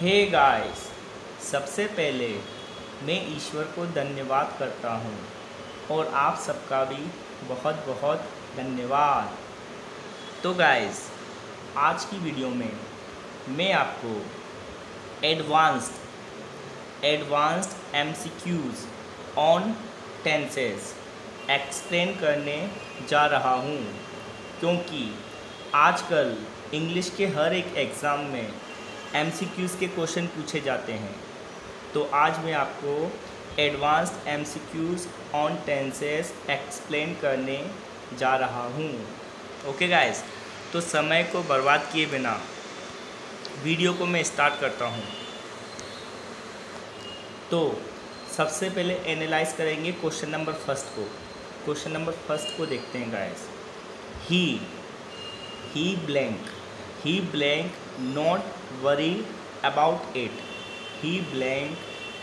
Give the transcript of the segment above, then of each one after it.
हे hey guys सबसे पहले मैं ईश्वर को धन्यवाद करता हूँ और आप सबका भी बहुत बहुत धन्यवाद। तो गाइस आज की वीडियो में मैं आपको advanced advanced MCQs on tenses explain करने जा रहा हूँ। क्योंकि आजकल इंग्लिश के हर एक एग्ज़ाम में एम के क्वेश्चन पूछे जाते हैं। तो आज मैं आपको advanced M on tenses explain करने जा रहा हूँ। ओके गाइस तो समय को बर्बाद किए बिना वीडियो को मैं स्टार्ट करता हूँ। तो सबसे पहले एनालाइज करेंगे क्वेश्चन नंबर फ़र्स्ट को। क्वेश्चन नंबर फ़र्स्ट को देखते हैं guys he he blank he blank not worry about it he blank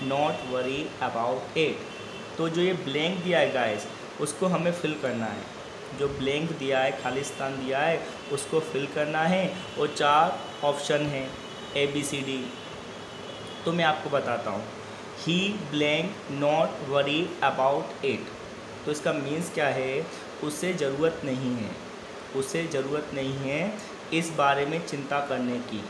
not worry about it तो जो ये ब्लैंक दिया है गाइस उसको हमें फिल करना है। जो ब्लैंक दिया है खालिस्तान दिया है, उसको फिल करना है और चार ऑप्शन हैं ए बी सी डी तो मैं आपको बताता हूँ। He blank not worry about it तो इसका मीन्स क्या है? उससे ज़रूरत नहीं है। उसे ज़रूरत नहीं है इस बारे में चिंता करने की।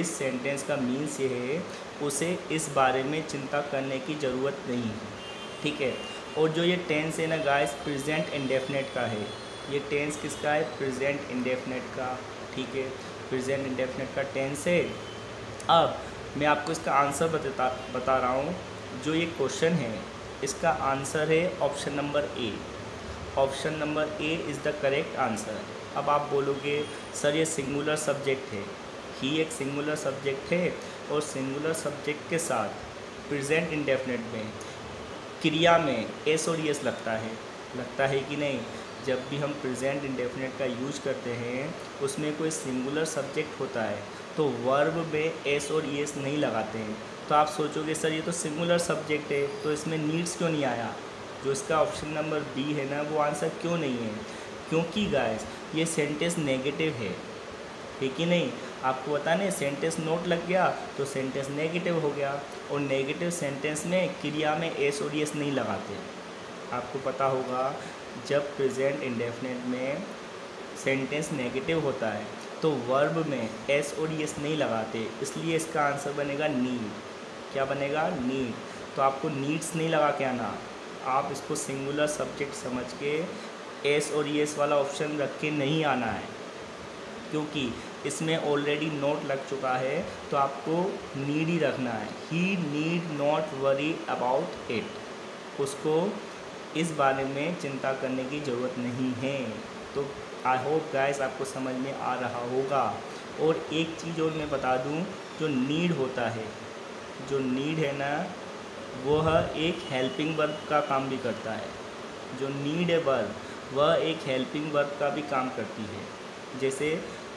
इस सेंटेंस का मीन्स ये है, उसे इस बारे में चिंता करने की ज़रूरत नहीं। है ठीक है? और जो ये टेंस है ना गाइस प्रेजेंट इंडेफिनेट का है। ये टेंस किसका है? प्रेजेंट इंडेफिनेट का। ठीक है? प्रेजेंट इंडेफिनेट का टेंस है। अब, मैं आपको इसका आंसर बता बता रहा हूँ। जो ये क्वेश्चन है, इसका आंसर है option number A option number A is the correct answer अब आप बोलोगे, सर, ये सिंगुलर सब्जेक्ट है। ही एक सिंगुलर सब्जेक्ट है और सिंगुलर सब्जेक्ट के साथ प्रेजेंट इंडेफिनेट में क्रिया में एस और एस लगता है। लगता है कि नहीं? जब भी हम प्रेजेंट इंडेफिनेट का यूज़ करते हैं, उसमें कोई सिंगुलर सब्जेक्ट होता है तो वर्ब में एस और एस नहीं लगाते हैं। तो आप सोचोगे, सर, ये तो सिंगुलर सब्जेक्ट है तो इसमें नीड्स क्यों नहीं आया? जो इसका ऑप्शन नंबर बी है ना, वो आंसर क्यों नहीं है? क्योंकि गाइस ये सेंटेंस नेगेटिव है। ठीक ही नहीं? आपको पता नहीं सेंटेंस नोट लग गया तो सेंटेंस नेगेटिव हो गया। और नेगेटिव सेंटेंस में क्रिया में एस और एस नहीं लगाते। आपको पता होगा, जब प्रेजेंट इंडेफिनेट में सेंटेंस नेगेटिव होता है तो वर्ब में एस और एस नहीं लगाते। इसलिए इसका आंसर बनेगा नीड क्या बनेगा? नीड तो आपको नीड्स नहीं लगा के आना। आप इसको सिंगुलर सब्जेक्ट समझ के एस और ई एस वाला ऑप्शन रख के नहीं आना है। क्योंकि इसमें ऑलरेडी नोट लग चुका है तो आपको नीड ही रखना है। He need not worry about it उसको इस बारे में चिंता करने की ज़रूरत नहीं है। तो आई होप गाइस आपको समझ में आ रहा होगा। और एक चीज़ और मैं बता दूँ, जो नीड होता है, जो नीड है ना, वह एक हेल्पिंग वर्क का काम भी करता है। जो नीड है वर्ब वह एक हेल्पिंग वर्क का भी काम करती है। जैसे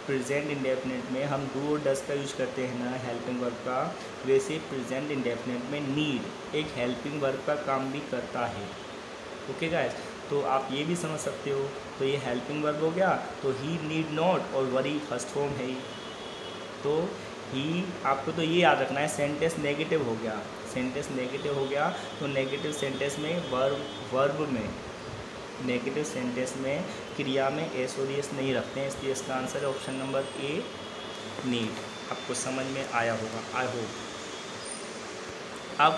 प्रेजेंट इंडेफिनेट में हम डू और डस का यूज़ करते हैं ना हेल्पिंग वर्क का, वैसे प्रेजेंट इंडेफिनेट में नीड एक हेल्पिंग वर्क का काम भी करता है। ओके गाइस तो आप ये भी समझ सकते हो तो ये हेल्पिंग वर्क हो गया तो ही नीड नॉट और वरी फ़र्स्ट फॉर्म है। ही तो ही आपको तो ये याद रखना है सेंटेंस नेगेटिव हो गया सेंटेंस नेगेटिव हो गया तो नेगेटिव सेंटेंस में वर्ब वर्ब में नेगेटिव सेंटेंस में क्रिया में एस और एस नहीं रखते हैं, इसलिए इसका आंसर है ऑप्शन नंबर ए नीड आपको समझ में आया होगा आई होप अब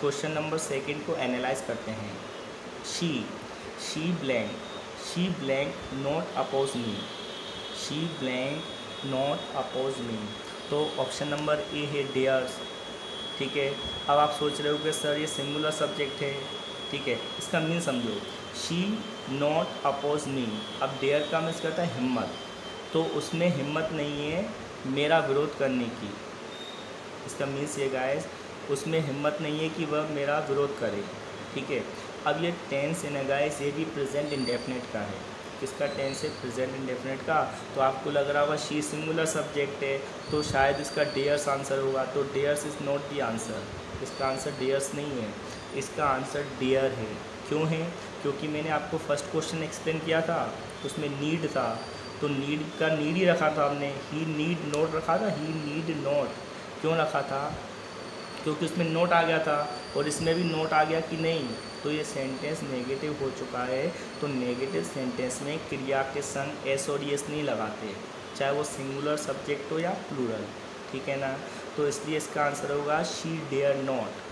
क्वेश्चन नंबर सेकंड को एनालाइज करते हैं. She she blank she blank not oppose me she blank not oppose me तो ऑप्शन नंबर ए है डेयर्स ठीक है? अब आप सोच रहे हो कि सर ये सिंगुलर सब्जेक्ट है. ठीक है? इसका मीन समझो. शी नॉट अपोज मी अब डेयर का मीन्स करता है हिम्मत। तो उसमें हिम्मत नहीं है मेरा विरोध करने की। इसका मीन्स ये गाइस उसमें हिम्मत नहीं है कि वह मेरा विरोध करे। ठीक है? अब ये टेंस है ना गाइस ये भी प्रेजेंट इंडेफिनेट का है। किसका टेंस है? प्रेजेंट इंडेफिनेट का। तो आपको लग रहा होगा शी सिंगुलर सब्जेक्ट है। तो शायद इसका डेयर्स आंसर होगा। तो dares is not the answer इसका आंसर डेयर्स नहीं है। इसका आंसर डेयर है। क्यों है? क्योंकि मैंने आपको फ़र्स्ट क्वेश्चन एक्सप्लेन किया था, उसमें नीड था। तो नीड का नीड ही रखा था हमने। ही नीड नोट रखा था ही नीड नॉट क्यों रखा था? क्योंकि उसमें नोट आ गया था और इसमें भी नोट आ गया कि नहीं। तो ये सेंटेंस नेगेटिव हो चुका है। तो नेगेटिव सेंटेंस में क्रिया के संग एस और एस नहीं लगाते। चाहे वो सिंगुलर सब्जेक्ट हो या प्लूरल ठीक है ना? तो इसलिए इसका आंसर होगा she dare not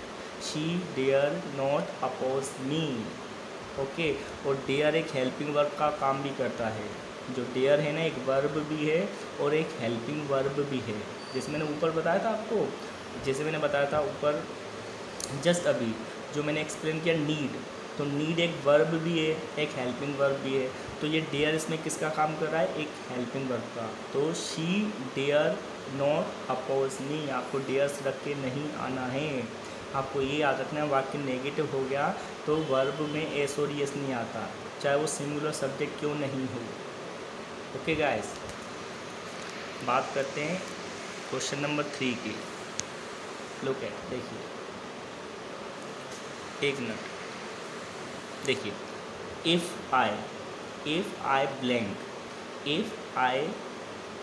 she dare not oppose me okay, और डेयर एक हेल्पिंग वर्क का काम भी करता है। जो डेयर है ना, एक वर्ब भी है और एक हेल्पिंग वर्ब भी है। जैसे मैंने ऊपर बताया था आपको, जैसे मैंने बताया था ऊपर, जस्ट अभी जो मैंने एक्सप्लेन किया नीड तो नीड एक वर्ब भी है, एक हेल्पिंग वर्ब भी है। तो ये डेयर इसमें किसका काम कर रहा है? एक हेल्पिंग वर्ब का। तो she dare not oppose me आपको डेयर्स रख के नहीं आना है। आपको ये याद रखना है, वाक्य नेगेटिव हो गया तो वर्ब में एस और एस नहीं आता। चाहे वो सिंगुलर सब्जेक्ट क्यों नहीं हो। ओके गाइस बात करते हैं क्वेश्चन नंबर थ्री की। लुक है देखिए। एक मिनट देखिए। If I if I blank if I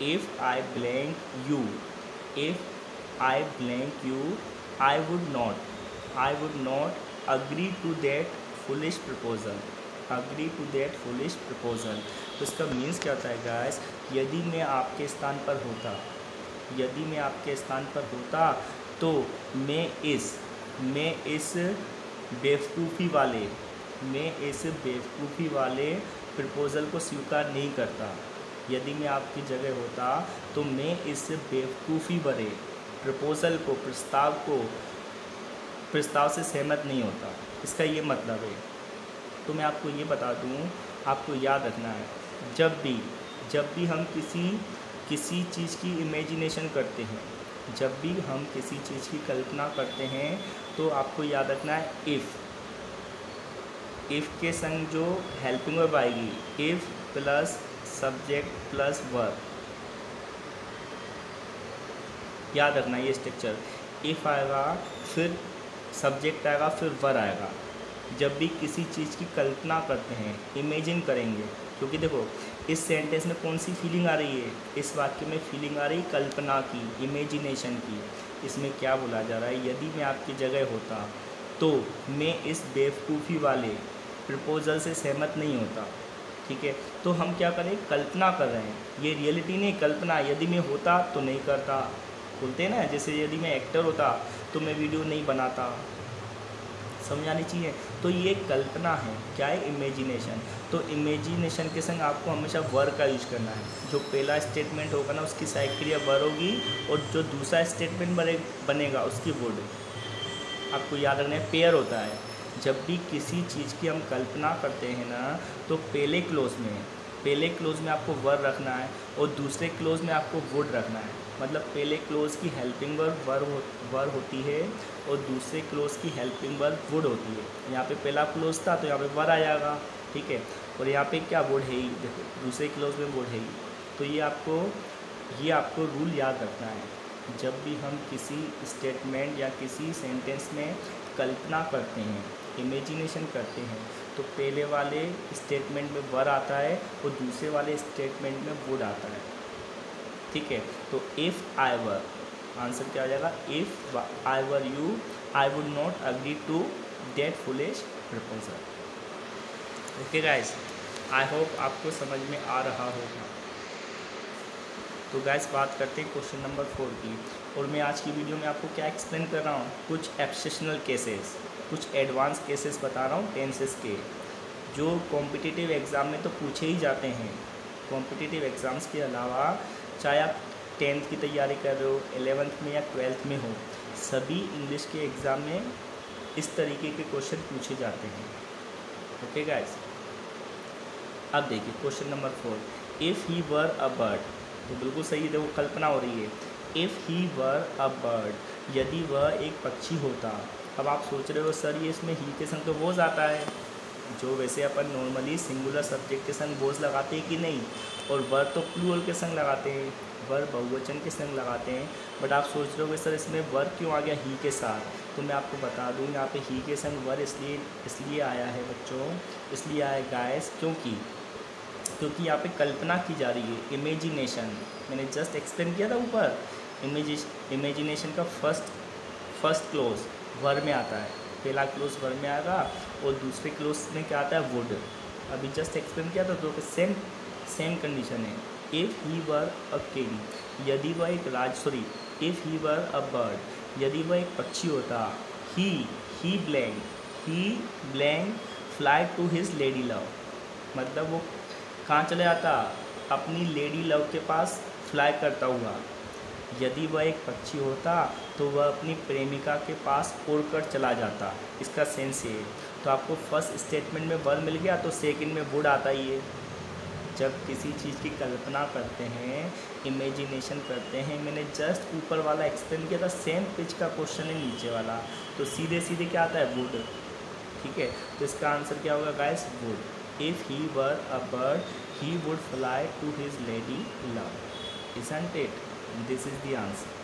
if I blank you if I blank you I would not I would not agree to that foolish proposal agree to that foolish proposal तो इसका means क्या होता है guys यदि मैं आपके स्थान पर होता, यदि मैं आपके स्थान पर होता तो मैं इस मैं इस बेवकूफ़ी वाले, मैं इस बेवकूफ़ी वाले प्रपोज़ल को स्वीकार नहीं करता। यदि मैं आपकी जगह होता तो मैं इस बेवकूफ़ी भरे प्रपोज़ल को, प्रस्ताव को, प्रस्ताव से सहमत नहीं होता। इसका ये मतलब है। तो मैं आपको ये बता दूँ, आपको याद रखना है, जब भी जब भी हम किसी किसी चीज़ की इमेजिनेशन करते हैं, जब भी हम किसी चीज़ की कल्पना करते हैं तो आपको याद रखना है इफ़ इफ़ के संग जो हेल्पिंग वर्ब आएगी if plus subject plus verb याद रखना ये स्ट्रक्चर इफ़ आएगा, फिर सब्जेक्ट आएगा, फिर वर आएगा। जब भी किसी चीज़ की कल्पना करते हैं इमेजिन करेंगे। क्योंकि देखो, इस सेंटेंस में कौन सी फीलिंग आ रही है? इस वाक्य में फीलिंग आ रही कल्पना की इमेजिनेशन की। इसमें क्या बोला जा रहा है? यदि मैं आपकी जगह होता तो मैं इस बेवकूफ़ी वाले प्रपोज़ल से सहमत नहीं होता। ठीक है? तो हम क्या करें? कल्पना कर रहे हैं। ये रियलिटी नहीं, कल्पना। यदि मैं होता तो नहीं करता। बोलते हैं ना, जैसे यदि मैं एक्टर होता तो मैं वीडियो नहीं बनाता। समझ आनी चाहिए। तो ये कल्पना है, क्या है इमेजिनेशन तो इमेजिनेशन के संग आपको हमेशा वर का यूज़ करना है। जो पहला स्टेटमेंट होगा ना, उसकी साइक्रिया वर होगी, और जो दूसरा स्टेटमेंट बने, बनेगा, उसकी वुड आपको याद रखना है पेयर होता है। जब भी किसी चीज़ की हम कल्पना करते हैं ना तो पहले क्लोज में, पहले क्लोज में आपको वर रखना है, और दूसरे क्लोज में आपको वुड रखना है। मतलब पहले क्लोज की हेल्पिंग वर्ब वर हो, वर होती है और दूसरे क्लोज की हेल्पिंग वर्ब वुड होती है। यहाँ पे पहला क्लोज था तो यहाँ पे वर आ जाएगा, ठीक है? और यहाँ पे क्या वुड है ही? देखो, दूसरे क्लोज में वुड है ही। तो ये आपको ये आपको रूल याद रखना है। जब भी हम किसी स्टेटमेंट या किसी सेंटेंस में कल्पना करते हैं इमेजिनेशन करते हैं तो पहले वाले स्टेटमेंट में वर आता है और दूसरे वाले स्टेटमेंट में वुड आता है। ठीक है? तो इफ़ आई वर आंसर क्या हो जाएगा? If I were you I would not agree to that foolish proposal okay guys I hope आपको समझ में आ रहा होगा। तो गैस बात करते हैं क्वेश्चन नंबर फोर की। और मैं आज की वीडियो में आपको क्या एक्सप्लेन कर रहा हूँ? कुछ एक्सेशनल केसेस कुछ एडवांस केसेस बता रहा हूँ टेंसेस के। जो कॉम्पिटिटिव एग्ज़ाम में तो पूछे ही जाते हैं। कॉम्पिटिटिव एग्ज़ाम्स के अलावा चाहे आप टेंथ की तैयारी कर रहे हो एलेवेंथ में या ट्वेल्थ में हो, सभी इंग्लिश के एग्ज़ाम में इस तरीके के क्वेश्चन पूछे जाते हैं। ओके गाइस अब देखिए, question number four if he were a bird तो बिल्कुल सही देखो कल्पना हो रही है। If he were a bird यदि वह एक पक्षी होता, अब आप सोच रहे हो, सर, ये इसमें ही के संग तो वो जाता है। जो वैसे अपन नॉर्मली सिंगुलर सब्जेक्ट के संग बोझ लगाते हैं कि नहीं, और वर तो प्लूअल के संग लगाते हैं वर बहुवचन के संग लगाते हैं बट आप सोच रहे हो सर, इसमें वर क्यों आ गया ही के साथ? तो मैं आपको बता दूँ, यहाँ पे ही के संग वर इसलिए इसलिए आया है बच्चों, इसलिए आया है गायस क्योंकि क्योंकि यहाँ पे कल्पना की जा रही है इमेजिनेशन मैंने जस्ट एक्सप्लेन किया था ऊपर इमेजिनेशन का फ़र्स्ट फ़र्स्ट क्लोज वर में आता है। पहला क्लोज वर में आएगा और दूसरे क्लोज में क्या आता है? वुड अभी जस्ट एक्सप्लेन किया था तो सेम सेम कंडीशन है। If he were a king यदि वह एक राज sorry if he were a bird यदि वह एक पक्षी होता he he blank he blank fly to his lady love मतलब वो कहाँ चले जाता अपनी लेडी लव के पास फ्लाई करता हुआ। यदि वह एक पक्षी होता तो वह अपनी प्रेमिका के पास उड़कर चला जाता, इसका सेंस ये। तो आपको फ़र्स्ट स्टेटमेंट में वर मिल गया तो सेकंड में वुड आता ही है। जब किसी चीज़ की कल्पना करते हैं इमेजिनेशन करते हैं, मैंने जस्ट ऊपर वाला एक्सप्लेन किया था सेम पिच का क्वेश्चन है नीचे वाला। तो सीधे सीधे क्या आता है? वुड ठीक है? तो इसका आंसर क्या होगा guys would if he were a bird he would fly to his lady love isn't it this is the answer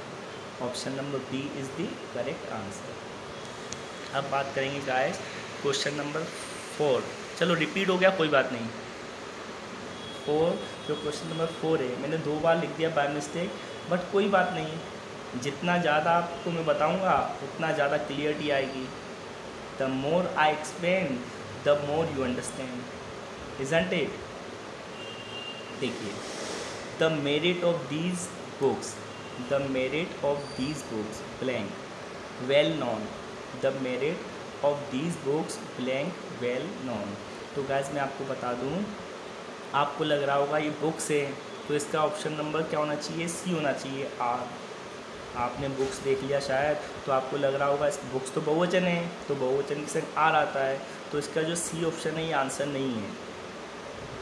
option number B is the correct answer. अब बात करेंगे गाइस क्वेश्चन नंबर फोर चलो repeat हो गया, कोई बात नहीं। Four जो क्वेश्चन नंबर फोर है, मैंने दो बार लिख दिया बाय मिस्टेक बट कोई बात नहीं। है जितना ज़्यादा आपको मैं बताऊँगा, उतना ज़्यादा क्लियरिटी आएगी। The more I explain the more you understand isn't it देखिए the merit of these books the merit of these books blank well known the merit of these books blank well known तो guys मैं आपको बता दूँ, आपको लग रहा होगा ये बुक्स है तो इसका ऑप्शन नंबर क्या होना चाहिए? सी होना चाहिए। आर आपने बुक्स देख लिया शायद तो आपको लग रहा होगा बुक्स तो बहुवचन है तो बहुवचन के संग आर आता है तो इसका जो सी ऑप्शन है, ये आंसर नहीं है।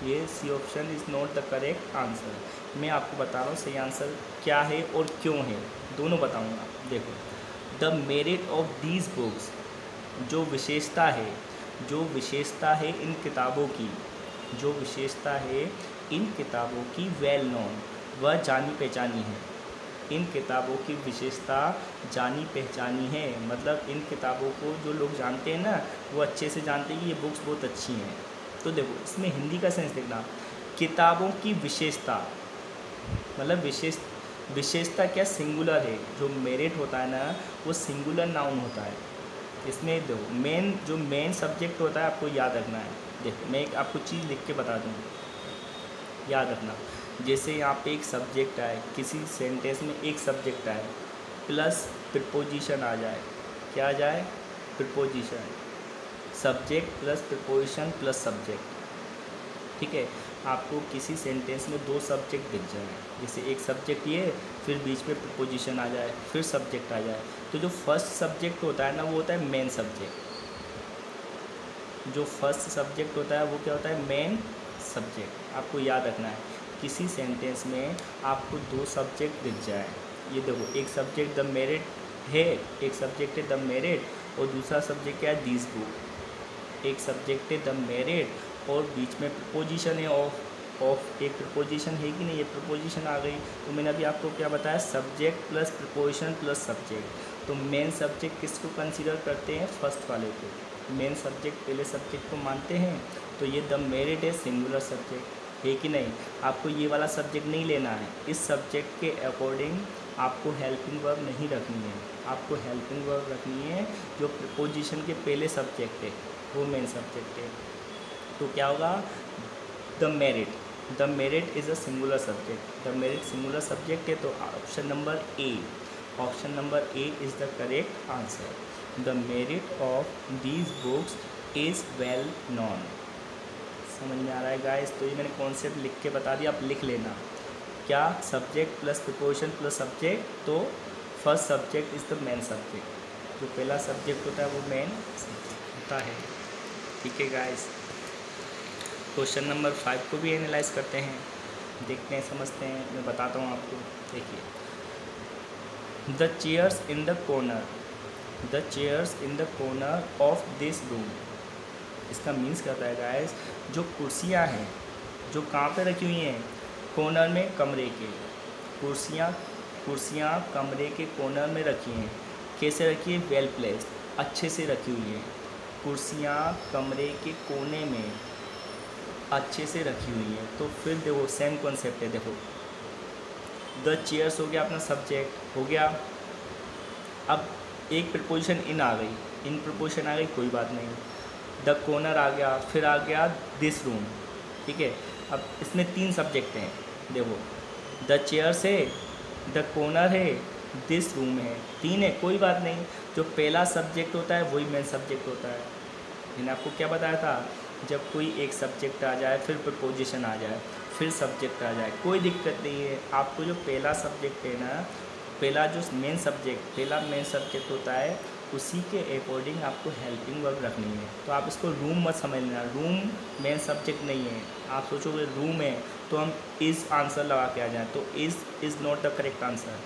ये C option is not the correct answer मैं आपको बता रहा हूँ सही आंसर क्या है और क्यों है। दोनों बताऊँगा। देखो the merit of these books जो विशेषता है, जो विशेषता है इन किताबों की, जो विशेषता है इन किताबों की वेल नोन वह जानी पहचानी है। इन किताबों की विशेषता जानी पहचानी है। मतलब इन किताबों को जो लोग जानते हैं ना, वो अच्छे से जानते हैं कि ये बुक्स बहुत अच्छी हैं। तो देखो, इसमें हिंदी का सेंस देखना। किताबों की विशेषता मतलब विशेष, विशेषता क्या? सिंगुलर है। जो मेरिट होता है ना, वो सिंगुलर नाउन होता है। इसमें देखो मेन जो मेन सब्जेक्ट होता है, आपको याद रखना है। देखो, मैं एक आपको चीज़ लिख के बता दूँ। याद रखना। जैसे यहाँ पे एक सब्जेक्ट आए, किसी सेंटेंस में एक सब्जेक्ट आए प्लस प्रपोजिशन आ जाए। क्या आ जाए? Preposition subject plus preposition plus subject ठीक है? आपको किसी सेंटेंस में दो सब्जेक्ट दिख जाए। जैसे एक सब्जेक्ट ये, फिर बीच में प्रपोजिशन आ जाए, फिर सब्जेक्ट आ जाए। तो जो फ़र्स्ट सब्जेक्ट होता है ना, वो होता है मेन सब्जेक्ट जो फ़र्स्ट सब्जेक्ट होता है, वो क्या होता है? मेन सब्जेक्ट आपको याद रखना है, किसी सेंटेंस में आपको दो सब्जेक्ट दिख जाए। ये देखो, एक सब्जेक्ट द मेरिट है, एक सब्जेक्ट है द मेरिट और दूसरा सब्जेक्ट क्या है? दीज बुक एक सब्जेक्ट है द मेरिट और बीच में प्रपोजिशन है ऑफ़ ऑफ़ एक प्रपोजिशन है कि नहीं, ये प्रपोजिशन आ गई। तो मैंने अभी आपको क्या बताया subject plus preposition plus subject तो मेन सब्जेक्ट किसको कंसिडर करते हैं? फ़र्स्ट वाले को। मेन सब्जेक्ट पहले सब्जेक्ट को मानते हैं तो ये द मेरिट है सिंगुलर सब्जेक्ट है कि नहीं? आपको ये वाला सब्जेक्ट नहीं लेना है। इस सब्जेक्ट के अकॉर्डिंग आपको हेल्पिंग वर्ब नहीं रखनी है। आपको हेल्पिंग वर्ब रखनी है, जो प्रपोजिशन के पहले सब्जेक्ट है। वो मेन सब्जेक्ट है। तो क्या होगा? The merit the merit is a singular subject the merit singular subject है तो option number A option number A is the correct answer the merit of these books is well known समझ में आ रहा है गाइस तो ये मैंने कॉन्सेप्ट लिख के बता दिया, आप लिख लेना। क्या subject plus preposition plus subject तो first subject is the main subject जो पहला सब्जेक्ट होता है वो मेन होता है। ठीक है गाइस क्वेश्चन नंबर फाइव को भी एनालाइज करते हैं. देखते हैं, समझते हैं. मैं बताता हूँ आपको. देखिए. The chairs in the corner the chairs in the corner of this room इसका मीन्स क्या होता है गाइस जो कुर्सियाँ हैं, जो कहाँ पे रखी हुई हैं? कॉर्नर में कमरे के. कुर्सियाँ कुर्सियाँ कमरे के कॉर्नर में रखी हैं. कैसे रखी है? वेल प्लेस्ड अच्छे से रखी हुई हैं. कुर्सियाँ कमरे के कोने में अच्छे से रखी हुई हैं। तो फिर देखो सेम कॉन्सेप्ट है, देखो। द चेयर्स हो गया अपना सब्जेक्ट हो गया। अब एक प्रपोजिशन इन आ गई। इन प्रपोजिशन आ गई, कोई बात नहीं। द कोनर आ गया, फिर आ गया दिस रूम ठीक है? अब इसमें तीन सब्जेक्ट हैं, देखो। द चेयर्स है द कोनर है दिस रूम है। तीन है, कोई बात नहीं। जो पहला सब्जेक्ट होता है, वही मेन सब्जेक्ट होता है। मैंने आपको क्या बताया था? जब कोई एक सब्जेक्ट आ जाए, फिर प्रपोजिशन आ जाए, फिर सब्जेक्ट आ जाए, कोई दिक्कत नहीं है। आपको जो पहला सब्जेक्ट है ना, पहला जो मेन सब्जेक्ट पहला मेन सब्जेक्ट होता है, उसी के अकॉर्डिंग आपको हेल्पिंग वर्ब रखनी है। तो आप इसको रूम मत समझ लेना रूम मेन सब्जेक्ट नहीं है। आप सोचोगे रूम है तो हम इस आंसर लगा के आ जाएँ। तो इस is not the correct answer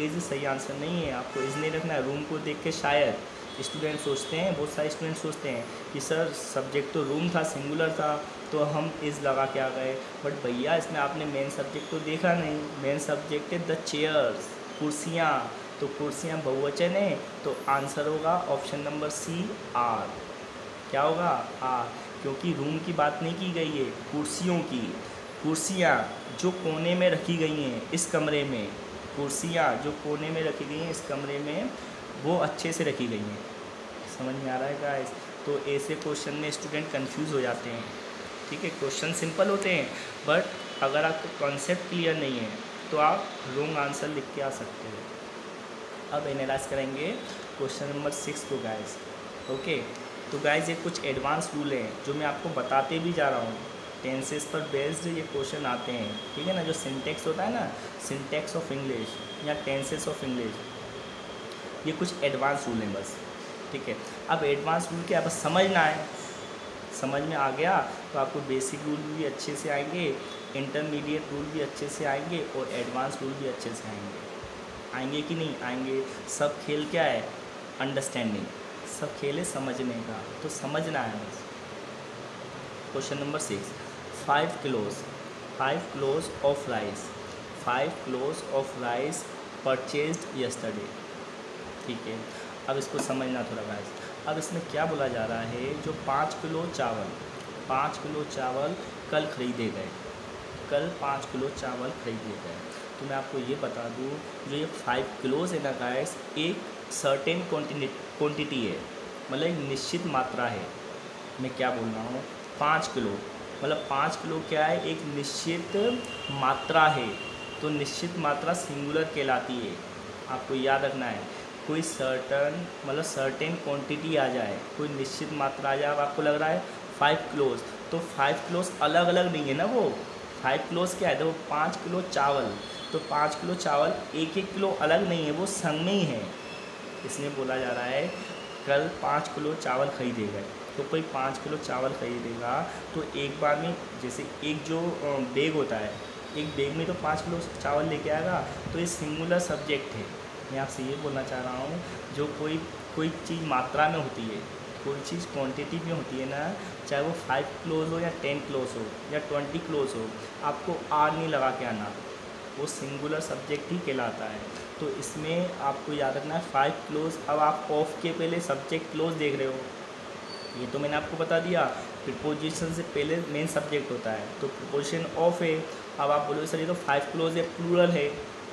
is सही आंसर नहीं है। आपको इज़ नहीं रखना है। रूम को देख के शायद स्टूडेंट सोचते हैं, बहुत सारे स्टूडेंट सोचते हैं कि सर सब्जेक्ट तो रूम था सिंगुलर था तो हम इज़ लगा के आ गए। बट भैया, इसमें आपने मेन सब्जेक्ट तो देखा नहीं। मेन सब्जेक्ट है द चेयर्स कुर्सियाँ। तो कुर्सियाँ बहुवचन है। तो आंसर होगा ऑप्शन नंबर सी आर क्या होगा? आर क्योंकि रूम की बात नहीं की गई है, कुर्सियों की। कुर्सियाँ जो कोने में रखी गई हैं, इस कमरे में। कुर्सियाँ जो कोने में रखी गई हैं, इस कमरे में, वो अच्छे से रखी गई हैं। समझ में आ रहा है गाइस तो ऐसे क्वेश्चन में स्टूडेंट कंफ्यूज हो जाते हैं। ठीक है क्वेश्चन सिंपल होते हैं बट अगर आपको कॉन्सेप्ट क्लियर नहीं है तो आप रॉन्ग आंसर लिख के आ सकते हो। अब एनालाइज करेंगे क्वेश्चन नंबर सिक्स को गाइस ओके तो गाइस ये कुछ एडवांस रूल हैं, जो मैं आपको बताते भी जा रहा हूँ। टेंसेस पर बेस्ड ये क्वेश्चन आते हैं, ठीक है ना? जो सिंटेक्स होता है ना सिंटेक्स ऑफ़ इंग्लिश या टेंसेस ऑफ़ इंग्लिश ये कुछ एडवांस रूल हैं बस, ठीक है? अब एडवांस रूल क्या? बस समझना है। समझ में आ गया? तो आपको बेसिक रूल भी अच्छे से आएँगे इंटरमीडिएट रूल भी अच्छे से आएँगे और एडवांस रूल भी अच्छे से आएँगे। आएँगे कि नहीं? आएँगे। सब खेल क्या है? अंडरस्टैंडिंग सब खेल है समझने का। तो समझना है बस। Question number six five kilos five kilos of rice five kilos of rice purchase yesterday ठीक है? अब इसको समझना थोड़ा गाइस अब इसमें क्या बोला जा रहा है? जो पाँच किलो चावल, पाँच किलो चावल कल ख़रीदे गए। कल पाँच किलो चावल खरीदे गए। तो मैं आपको ये बता दूँ, जो ये फाइव किलोज है ना गाइस एक सर्टेन क्वान्टिटी है। मतलब एक निश्चित मात्रा है। मैं क्या बोल रहा हूँ? पाँच किलो। मतलब पाँच किलो क्या है? एक निश्चित मात्रा है। तो निश्चित मात्रा सिंगुलर कहलाती है। आपको याद रखना है, कोई सर्टन मतलब सर्टेन क्वांटिटी आ जाए, कोई निश्चित मात्रा आ जाए, अब आपको लग रहा है फाइव किलोज तो फाइव किलोज अलग अलग नहीं है ना वो? फाइव किलोज क्या है? देखो, पाँच किलो चावल तो पाँच किलो चावल एक एक किलो अलग नहीं है, वो संग में ही है। इसमें बोला जा रहा है, कल पाँच किलो चावल खरीदे गए। तो कोई पाँच किलो चावल खरीदेगा। तो एक बार में जैसे एक जो बैग होता है, एक बैग में तो पाँच किलो चावल लेके आएगा। तो ये सिंगुलर सब्जेक्ट है। मैं आपसे ये बोलना चाह रहा हूँ, जो कोई कोई चीज़ मात्रा में होती है, कोई चीज़ क्वांटिटी में होती है ना, चाहे वो फाइव क्लोज हो या टेन क्लोज हो या ट्वेंटी क्लोज हो, आपको आर नहीं लगा के आना। वो सिंगुलर सब्जेक्ट ही कहलाता है। तो इसमें आपको याद रखना है फाइव क्लोज अब आप ऑफ़ के पहले सब्जेक्ट क्लोज देख रहे हो। ये तो मैंने आपको बता दिया प्रिपोजिशन से पहले मेन सब्जेक्ट होता है। तो प्रिपोजिशन ऑफ़ है, अब आप बोलोगे, सर, ये तो फाइव क्लोज है प्लूरल है।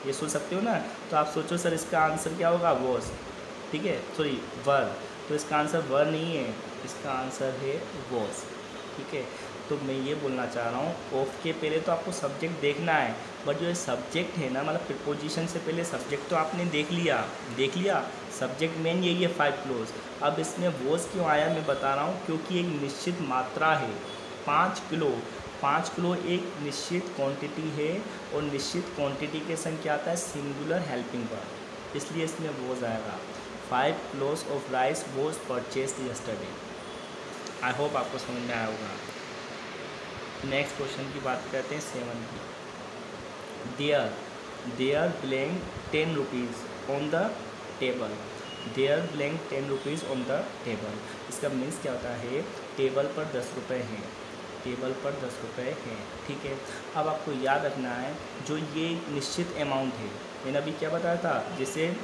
ये सोच सकते हो ना? तो आप सोचो, सर, इसका आंसर क्या होगा? वॉस ठीक है? सॉरी वर तो इसका आंसर वर नहीं है, इसका आंसर है वॉस ठीक है? तो मैं ये बोलना चाह रहा हूँ ऑफ़ के पहले तो आपको सब्जेक्ट देखना है। बट जो ये सब्जेक्ट है ना मतलब प्रिपोजिशन से पहले सब्जेक्ट तो आपने देख लिया। देख लिया? सब्जेक्ट मेन यही है फाइव क्लोज अब इसमें वोज क्यों आया मैं बता रहा हूँ, क्योंकि एक निश्चित मात्रा है। पाँच किलो। पाँच किलो एक निश्चित क्वांटिटी है और निश्चित क्वांटिटी के संग क्या आता है? सिंगुलर हेल्पिंग पर इसलिए इसमें वोज आएगा। Five kilos of rice was purchase yesterday I hope आपको समझ में आया होगा। नेक्स्ट क्वेश्चन की बात करते हैं सेवन की। There there blank ten rupees on the table there blank ten rupees on the table इसका मीन्स क्या होता है? टेबल पर दस रुपये हैं। टेबल पर दस रुपये हैं। ठीक है? अब आपको याद रखना है, जो ये निश्चित अमाउंट है, मैंने अभी क्या बताया था? जैसे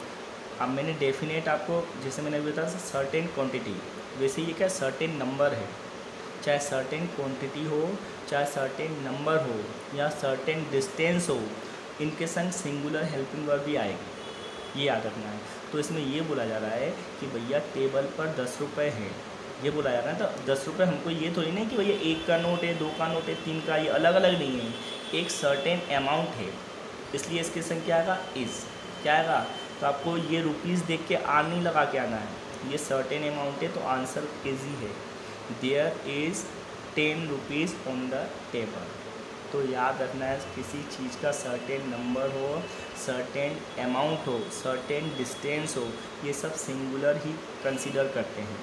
अब मैंने डेफिनेट आपको, जैसे मैंने अभी बताया सर्टेन क्वांटिटी वैसे ये क्या सर्टेन नंबर है। चाहे सर्टेन क्वांटिटी हो, चाहे सर्टेन नंबर हो, या सर्टेन डिस्टेंस हो, इनके संग सिंगुलर हेल्पिंग वर्ब भी आएगी। ये याद रखना है। तो इसमें ये बोला जा रहा है कि भैया टेबल पर दस रुपये है। ये बोला जा रहा है तो दस रुपये हमको ये थोड़ी नहीं कि भैया एक का नोट है, दो का नोट है, तीन का, ये अलग अलग नहीं है। एक सर्टेन अमाउंट है। इसलिए इसके संग क्या आएगा? इस क्या आएगा? तो आपको ये रुपीज़ देख के आर नहीं लगा के आना है। ये सर्टेन अमाउंट है तो आंसर इजी है there is ten rupees on the table तो याद रखना है, किसी चीज़ का सर्टेन नंबर हो सर्टेन अमाउंट हो सर्टेन डिस्टेंस हो, ये सब सिंगुलर ही कंसिडर करते हैं।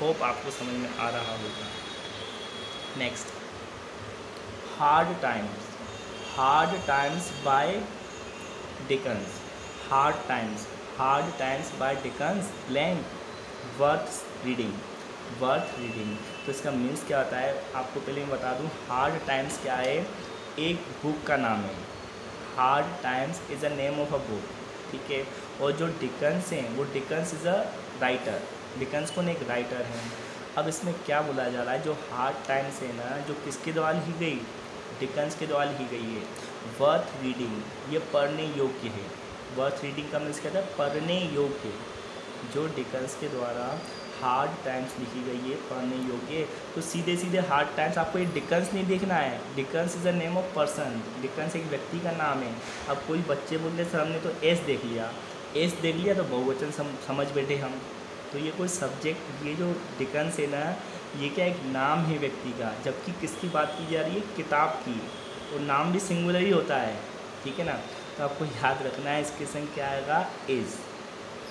होप आपको समझ में आ रहा होगा। Next hard times hard times by Dickens hard times hard times by Dickens blank worth reading worth reading तो इसका मीन्स क्या होता है? आपको पहले मैं बता दूँ हार्ड टाइम्स क्या है? एक बुक का नाम है। Hard Times is a name of a book ठीक है? और जो डिकन्स हैं, वो Dickens is a writer Dickens कौन एक राइटर हैं? अब इसमें क्या बोला जा रहा है? जो हार्ड टाइम्स है ना, जो किसके द्वारा लिखी गई? डिकन्स के द्वारा लिखी गई है। वर्थ रीडिंग ये पढ़ने योग्य है। वर्थ रीडिंग का मीन्स क्या था? पढ़ने योग्य। जो डिकन्स के द्वारा हार्ड टाइम्स लिखी गई है पढ़ने योग्य तो सीधे सीधे हार्ड टाइम्स आपको ये डिकन्स नहीं देखना है। Dickens is a name of person Dickens एक व्यक्ति का नाम है। अब कोई बच्चे बोलते सर हमने तो एस देख लिया। एस देख लिया तो बहुवचन सम, समझ बैठे हम। तो ये कोई सब्जेक्ट ये जो डिकन्स है ना ये क्या एक नाम है व्यक्ति का? जबकि किसकी बात की जा रही है? किताब की। और नाम भी सिंगुलर ही होता है। ठीक है ना? तो आपको याद रखना है इसके संग क्या आएगा? Is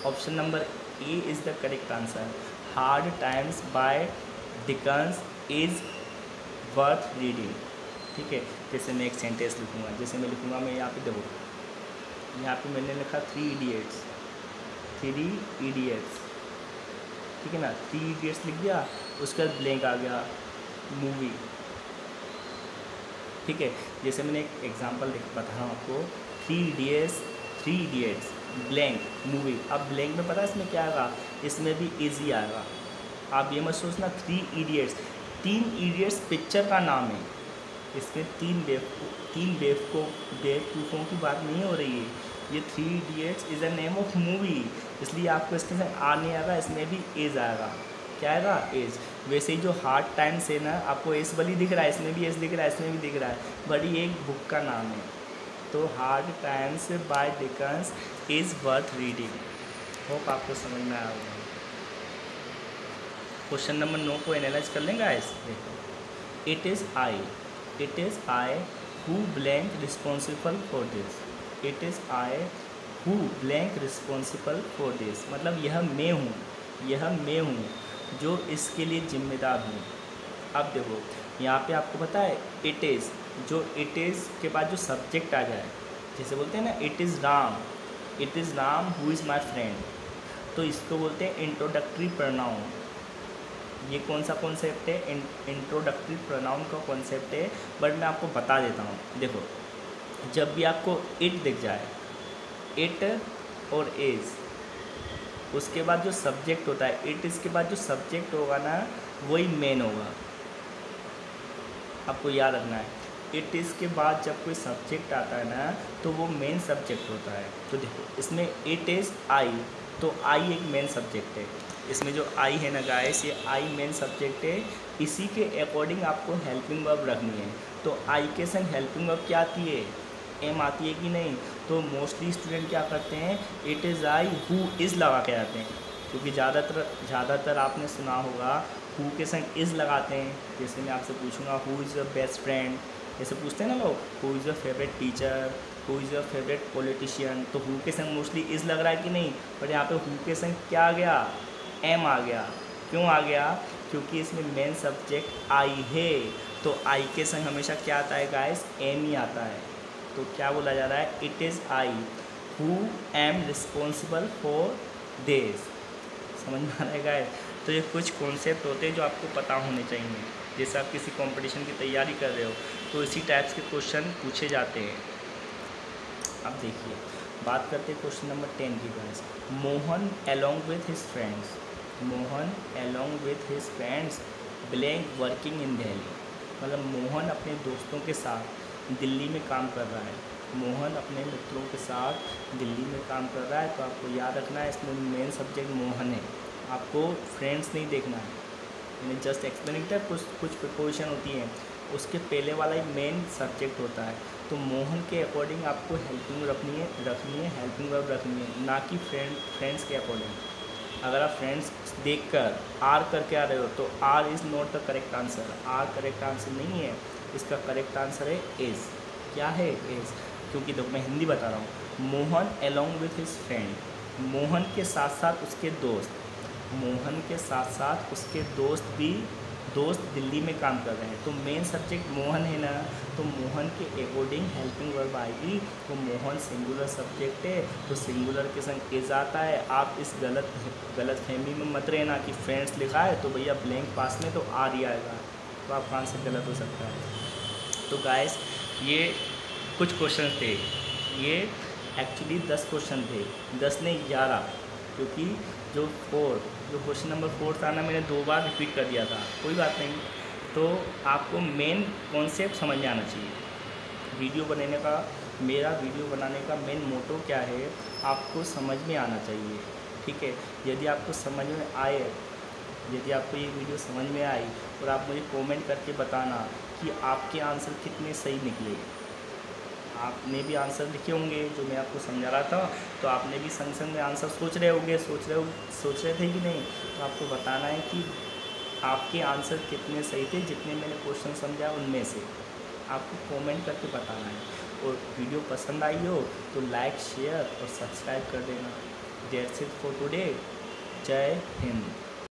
option number A is the correct answer hard times by Dickens is worth reading ठीक है? जैसे मैं एक सेंटेंस लिखूँगा, जैसे मैं लिखूँगा, मैं यहाँ पे देखो। यहाँ पे मैंने लिखा थ्री इडियट्स थ्री इडियट्स ठीक है ना? थ्री इडियट्स लिख दिया, उसके बाद ब्लैंक आ गया मूवी ठीक है? जैसे मैंने एक एग्जांपल बता रहा हूँ आपको three idiots three idiots blank movie. अब ब्लैंक में पता है इसमें क्या आएगा इसमें भी इजी आएगा आप ये मत सोचना थ्री इडियट्स तीन इडियट्स पिक्चर का नाम है। इसमें तीन बेव तीन बेवको बेवकूफ़ों की बात नहीं हो रही है। ये three idiots is a name of movie इसलिए आपको इसके संग आ नहीं आएगा इसमें भी एज आएगा क्या आएगा एज वैसे ही जो हार्ड टाइम्स है ना, आपको एस बली दिख रहा है, इसमें भी एस दिख रहा है, इसमें भी दिख रहा है। बड़ी एक बुक का नाम है। तो hard times by Dickens is worth reading hope आपको समझ में आया होगा। क्वेश्चन नंबर नौ को एनालाइज कर लेंगे आइस देखो। It is I it is I who blank responsible for this it is I who blank responsible for this मतलब यह मैं हूँ। यह मैं हूँ जो इसके लिए जिम्मेदार हूँ। अब देखो, यहाँ पे आपको पता है इट इज़ जो इट इज़ के बाद जो सब्जेक्ट आ जाए जैसे बोलते हैं ना it is Ram it is Ram who is my friend तो इसको बोलते हैं इंट्रोडक्टरी प्रनाउन ये कौन सा कॉन्सेप्ट है? इंट्रोडक्टरी प्रोनाउन का कॉन्सेप्ट है बट मैं आपको बता देता हूँ। देखो, जब भी आपको इट दिख जाए इट और इज़ उसके बाद जो सब्जेक्ट होता है इट इसके बाद जो सब्जेक्ट होगा ना, वही मेन होगा। आपको याद रखना है। इट इज़ के बाद जब कोई सब्जेक्ट आता है ना तो वो मेन सब्जेक्ट होता है। तो देखो, इसमें इट इज़ आई तो आई एक मेन सब्जेक्ट है। इसमें जो आई है ना गाइस ये आई मेन सब्जेक्ट है। इसी के अकॉर्डिंग आपको हेल्पिंग वर्ब रखनी है। तो आई के संग हेल्पिंग वर्ब क्या आती है? एम आती है कि नहीं? तो मोस्टली स्टूडेंट क्या करते हैं? It is I who is लगा के आते हैं। क्योंकि ज़्यादातर ज़्यादातर आपने सुना होगा हु के संग इज़ लगाते हैं। जैसे मैं आपसे पूछूँगा who is your best friend जैसे पूछते हैं ना लोग who is your favourite teacher who is your favourite politician तो हु के संग मोस्टली इज़ लग रहा है कि नहीं बट यहाँ पे हु के संग क्या आ गया? एम आ गया। क्यों आ गया? क्योंकि इसमें मेन सब्जेक्ट आई है। तो आई के संग हमेशा क्या आता है गाइस एम ही आता है। तो क्या बोला जा रहा है? It is I who am responsible for this समझ में आ रहा है गाइस तो ये कुछ कॉन्सेप्ट होते हैं जो आपको पता होने चाहिए। जैसे आप किसी कंपटीशन की तैयारी कर रहे हो तो इसी टाइप्स के क्वेश्चन पूछे जाते हैं। अब देखिए, बात करते हैं क्वेश्चन नंबर टेन की guys Mohan along with his friends Mohan along with his friends blank working in Delhi मतलब मोहन अपने दोस्तों के साथ दिल्ली में काम कर रहा है। मोहन अपने मित्रों के साथ दिल्ली में काम कर रहा है। तो आपको याद रखना है, इसमें मेन सब्जेक्ट मोहन है। आपको फ्रेंड्स नहीं देखना है। जस्ट एक्सप्लेन किया, कुछ कुछ प्रपोजिशन होती हैं, उसके पहले वाला ही मेन सब्जेक्ट होता है। तो मोहन के अकॉर्डिंग आपको हेल्पिंग रखनी है रखनी है हेल्पिंग वर्ब रखनी है, ना कि फ्रेंड फ्रेंड्स के अकॉर्डिंग अगर आप फ्रेंड्स देख कर आर करके आ रहे हो तो are is not the correct answer are correct answer नहीं है, इसका करेक्ट आंसर है इज़ क्या है इज़ क्योंकि देखो, मैं हिंदी बता रहा हूँ। Mohan along with his friend Mohan के साथ साथ उसके दोस्त। मोहन के साथ साथ उसके दोस्त भी दोस्त दिल्ली में काम कर रहे हैं। तो मेन सब्जेक्ट मोहन है ना। तो मोहन के अकॉर्डिंग हेल्पिंग वर्ब आएगी। तो मोहन सिंगुलर सब्जेक्ट है। तो सिंगुलर के संग इज़ आता है। आप इस गलत गलत फहमी में मत रहना कि फ्रेंड्स लिखा है तो भैया ब्लैंक पास में तो आ रही आएगा। तो आपका आंसर गलत हो सकता है? तो गाइस ये कुछ क्वेश्चन थे। ये एक्चुअली दस क्वेश्चन थे। दस ने ग्यारह। क्योंकि जो फोर जो क्वेश्चन नंबर फोर था ना, मैंने दो बार रिपीट कर दिया था। कोई बात नहीं। तो आपको मेन कॉन्सेप्ट समझ में आना चाहिए। वीडियो बनाने का, मेरा वीडियो बनाने का मेन मोटो क्या है, आपको समझ में आना चाहिए। ठीक है? यदि आपको समझ में आए, यदि आपको ये वीडियो समझ में आई और आप मुझे कमेंट करके बताना कि आपके आंसर कितने सही निकले। आपने भी आंसर लिखे होंगे, जो मैं आपको समझा रहा था तो आपने भी संग संग में आंसर सोच रहे होंगे, सोच रहे हो, सोच रहे थे कि नहीं? तो आपको बताना है कि आपके आंसर कितने सही थे, जितने मैंने क्वेश्चन समझा उनमें से। आपको कमेंट करके बताना है। और वीडियो पसंद आई हो तो लाइक शेयर और सब्सक्राइब कर देना। डेट्स इट फॉर टुडे जय हिंद।